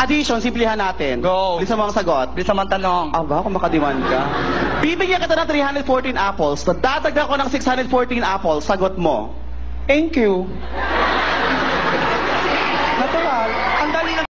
Addition, simplihan natin. Go. Bilisan mo sagot. Bisa man tanong. Aba, kung makadiman ka. Bibigyan kita ng 314 apples, dadagdag ko ng 614 apples, sagot mo. Thank you. Natural. Ang dali lang